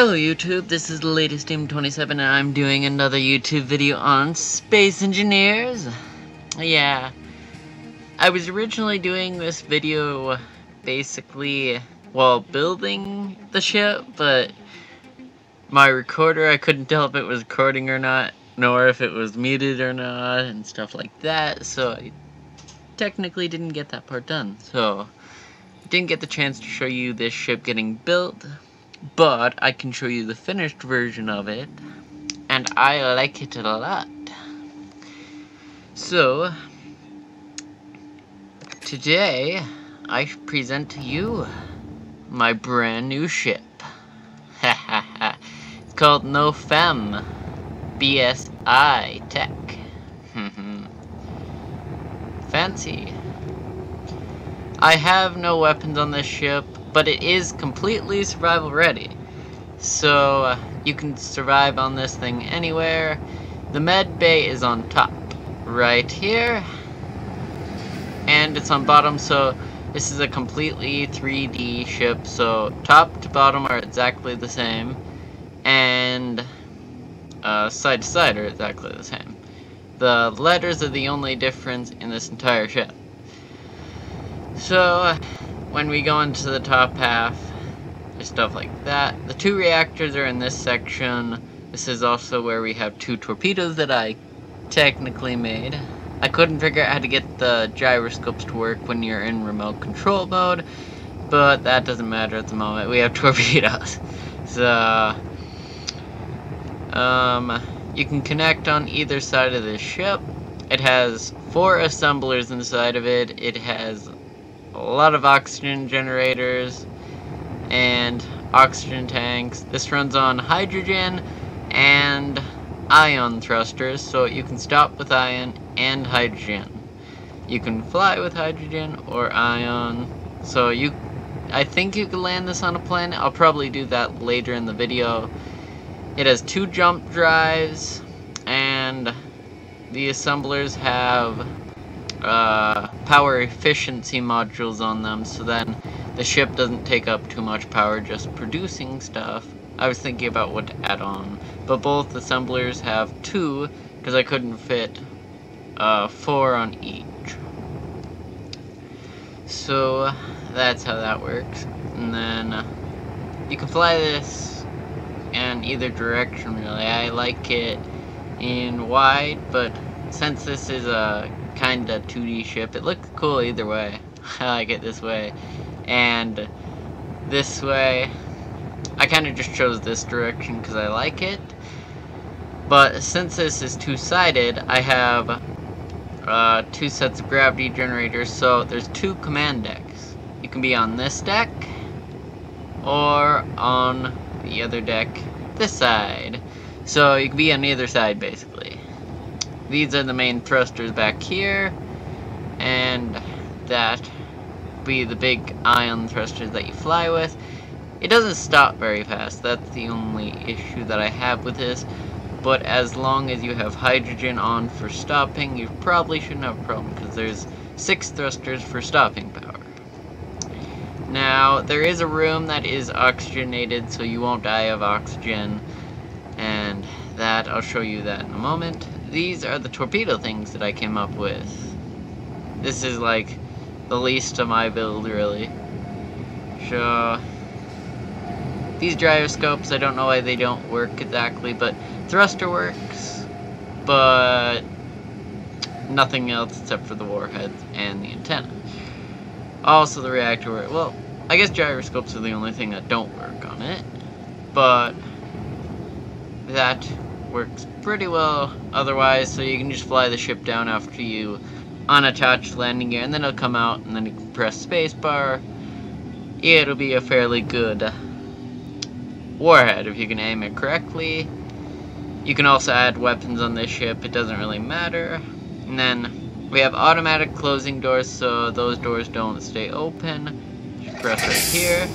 Hello YouTube, this is the latest Doom27 and I'm doing another YouTube video on Space Engineers. Yeah, I was originally doing this video basically while building the ship, but my recorder, I couldn't tell if it was recording or not, nor if it was muted or not, and stuff like that, so I technically didn't get that part done. So, didn't get the chance to show you this ship getting built, but I can show you the finished version of it, and I like it a lot. So, today, I present to you my brand new ship. it's called Nofem BSI Tech. Fancy. I have no weapons on this ship, but it is completely survival ready. So, uh, you can survive on this thing anywhere. The med bay is on top, right here. And it's on bottom, so this is a completely 3D ship, so top to bottom are exactly the same. And uh, side to side are exactly the same. The letters are the only difference in this entire ship. So, when we go into the top half, there's stuff like that. The two reactors are in this section. This is also where we have two torpedoes that I technically made. I couldn't figure out how to get the gyroscopes to work when you're in remote control mode, but that doesn't matter at the moment. We have torpedoes. So, um, you can connect on either side of the ship. It has four assemblers inside of it. It has lot of oxygen generators and oxygen tanks. This runs on hydrogen and ion thrusters, so you can stop with ion and hydrogen. You can fly with hydrogen or ion, so you, I think you can land this on a planet. I'll probably do that later in the video. It has two jump drives, and the assemblers have uh, power efficiency modules on them, so then the ship doesn't take up too much power just producing stuff. I was thinking about what to add on, but both assemblers have two, because I couldn't fit uh, four on each. So, that's how that works. And then, uh, you can fly this in either direction, really. I like it in wide, but since this is a kinda 2D ship, it looks cool either way. I like it this way. And this way, I kinda just chose this direction because I like it. But since this is two-sided, I have uh, two sets of gravity generators, so there's two command decks. You can be on this deck, or on the other deck, this side. So you can be on either side basically. These are the main thrusters back here, and that be the big ion thrusters that you fly with. It doesn't stop very fast, that's the only issue that I have with this, but as long as you have hydrogen on for stopping, you probably shouldn't have a problem, because there's six thrusters for stopping power. Now, there is a room that is oxygenated, so you won't die of oxygen, and that, I'll show you that in a moment. These are the torpedo things that I came up with. This is like the least of my build, really. So, these gyroscopes, I don't know why they don't work exactly, but thruster works, but nothing else except for the warheads and the antenna. Also the reactor, well, I guess gyroscopes are the only thing that don't work on it, but that works pretty well otherwise, so you can just fly the ship down after you unattach landing gear, and then it'll come out, and then you can press spacebar. It'll be a fairly good warhead if you can aim it correctly. You can also add weapons on this ship, it doesn't really matter. And then we have automatic closing doors, so those doors don't stay open. Just press right here,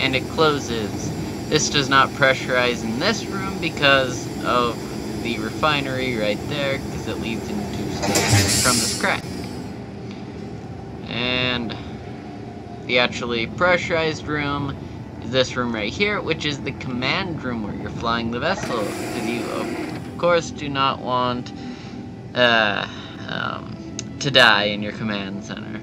and it closes. This does not pressurize in this room because of the refinery right there, because it leads into from this crack. And the actually pressurized room is this room right here, which is the command room where you're flying the vessel. Because you, of course, do not want uh, um, to die in your command center.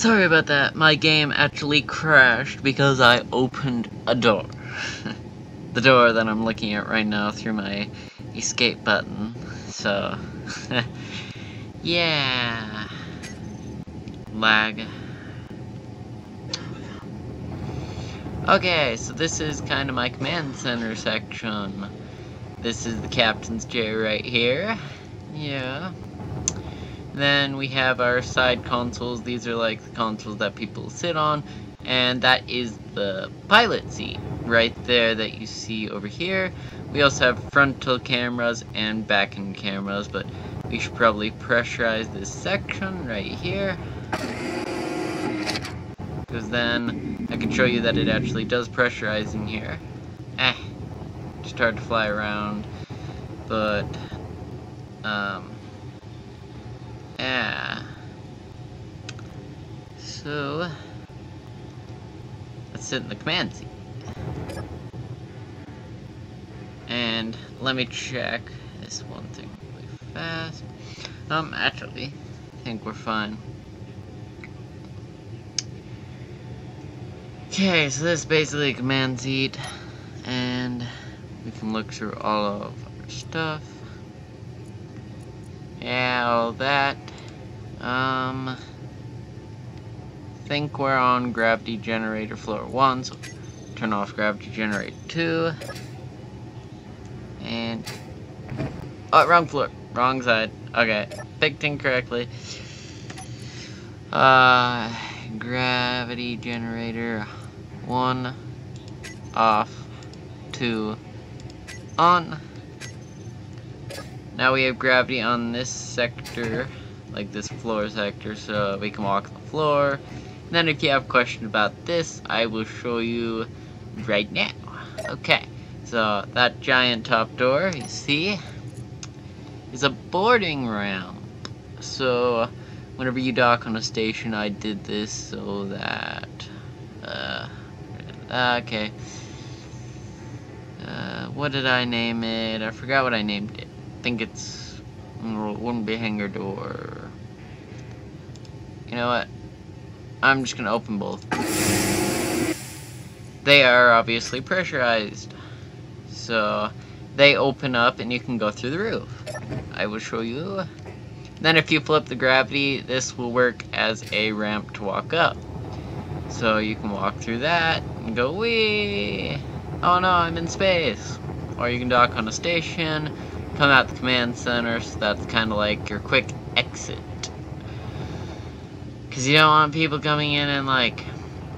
Sorry about that. My game actually crashed because I opened a door. the door that I'm looking at right now through my escape button. So, yeah. Lag. Okay, so this is kind of my command center section. This is the captain's chair right here. Yeah. Then we have our side consoles. These are like the consoles that people sit on. And that is the pilot seat right there that you see over here. We also have frontal cameras and back end cameras, but we should probably pressurize this section right here. Because then I can show you that it actually does pressurize in here. Eh, just hard to fly around, but, um, yeah. So, let's sit in the command seat. And let me check this one thing really fast. Um, actually, I think we're fine. Okay, so this is basically a command seat, and we can look through all of our stuff. Yeah, all that. Um, think we're on gravity generator floor 1, so turn off gravity generator 2. And... Oh, wrong floor. Wrong side. Okay. Picked incorrectly. Uh, gravity generator 1 off 2 on. Now we have gravity on this sector, like this floor sector, so we can walk the floor. And then if you have a question about this, I will show you right now. Okay, so that giant top door, you see, is a boarding ramp. So whenever you dock on a station, I did this so that, uh, okay. Uh, what did I name it? I forgot what I named it. Think it's, wouldn't be hangar door. You know what? I'm just gonna open both. They are obviously pressurized. So, they open up and you can go through the roof. I will show you. Then if you flip the gravity, this will work as a ramp to walk up. So you can walk through that and go, wee! Oh no, I'm in space. Or you can dock on a station, come out the command center, so that's kind of like your quick exit. Because you don't want people coming in and like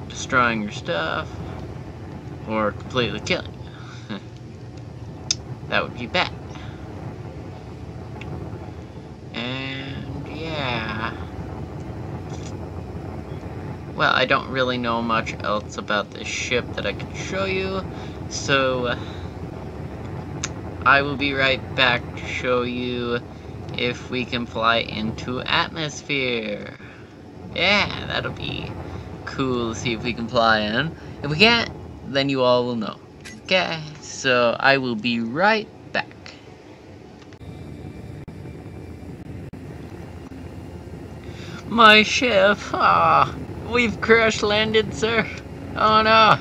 destroying your stuff or completely killing you. that would be bad. And yeah. Well, I don't really know much else about this ship that I can show you, so I will be right back to show you if we can fly into atmosphere. Yeah, that'll be cool to see if we can fly in. If we can't, then you all will know. Okay, so I will be right back. My ship, ah, we've crash landed, sir. Oh no.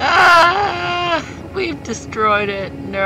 Ah, we've destroyed it. No.